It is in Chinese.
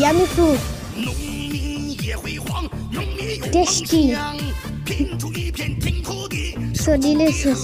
Yummy food. Desi. So delicious.